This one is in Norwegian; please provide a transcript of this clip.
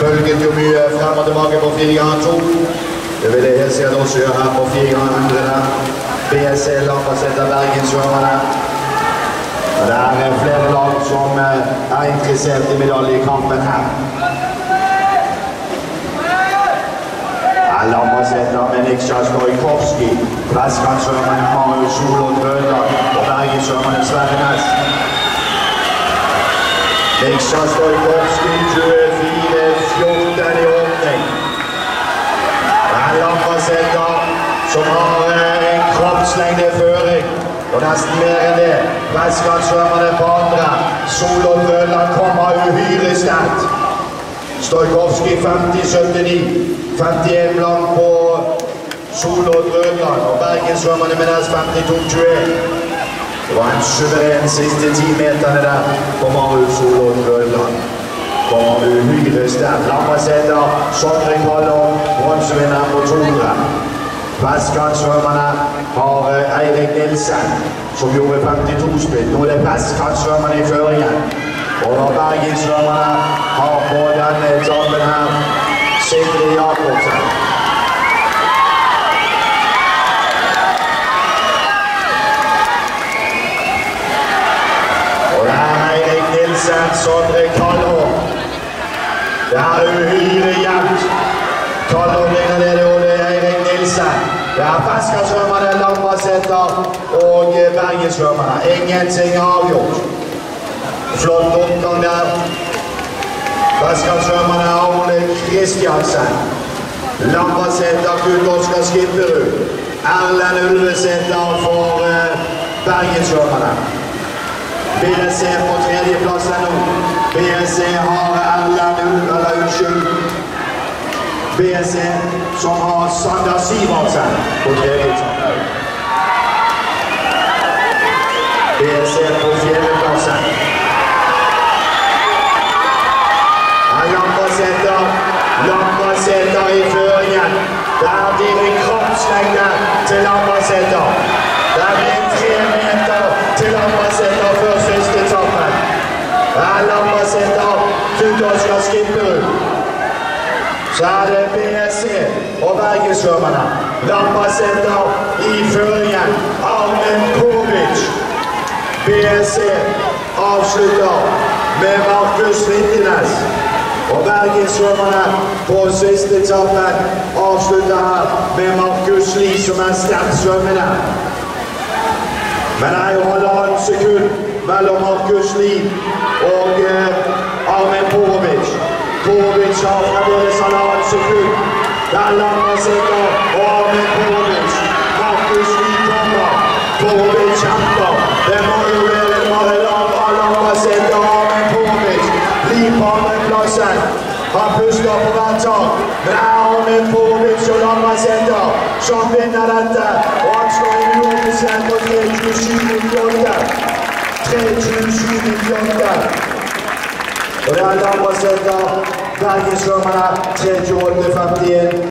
flyter jo mye frem og tilbake på 4 ganger 2. Det vil jeg helt sikkert også gjøre her på 4 ganger 100 der. BSC Lambertseter Bergensjøerne. Det er flere lag som eh, er interessert i medaljekampen her. Lambertseter med Nikša Stojkovskij. Vestkantsjøerne Marius Solot Rødal og Bergensjøerne Sverre Næss. Nikša Stojkovskij 24-14 i åpning. Er Lambertseter som har en en kroppslengdeføring. Og nesten mer enn det. Vestkantsjøerne på andre. Solot Rødland kommer uhyre sterkt. Stojkovskij 50-79. 51 blank på Solod Rødland og Bergensrømmerne med deres 52-21. Det var en suveren siste timeterne der på Marius Solon Rødland. Kommer uhyre sterk Lambertseter, Sondre Kallon, bronsevinner på Tore. Vestkantsvømmerne har eh, Eirik Nilsen, som gjorde 52-spill. Nå er det vestkantsvømmerne i føringen. Og når Bergensvømmerne har på denne etappen her Sindre Jacobsen. Og det er Eirik som det Kallå. Det er uhyre jevnt. Kallå vinner det, og det er Eirik Nilsen. Det er Feskersvømmerne, Lambertseter og Bergensvømmerne. Ingenting er avgjort. Flott oppgang der. Feskersvømmerne er Arne Kristiansen. Lambertseter Knut Oskar Skipperud. Erlend Ulvesæter for uh, Bergensstrømmerne. BSC på tredjeplass nå. BSC har Erlend eller unnskyld. BSC som har Sander Sivertsen på tredjeplass. BSC på fjerdeplassen. Lambertseter. Lambertseter i føringen. Der blir det kroppslengde til Lambertseter. Der blir det tre meter til Lambertseter før siste etappen. Det er Skipperud. Så er det BSC og Bergensvømmerne. Lambertseter i føringen. Armen Kovic. BSC avslutter med Markus Rittenes. Og Bergensvømmerne på siste etappen avslutter her med Markus Lie, som er sterkt svømmende. Men det er jo halvannet sekund mellom Markus Lie og eh, Armen Porovic. Porovic har fremdeles halvannet sekund. Der lander sikker og Armen Porovic. Markus Lie kommer. Porovic kjemper. Det må jo være Mariland Lambertseter og Armen Porovic. Lie på andreplassen. Han puster på hver tak. Men det er Armen Porovic og Lambertseter som vinner dette. Og han slår inn uoffisielt på 3.27,98. 3.27,98. Og det er Lambertseter, Bergensvømmerne 3.28,51.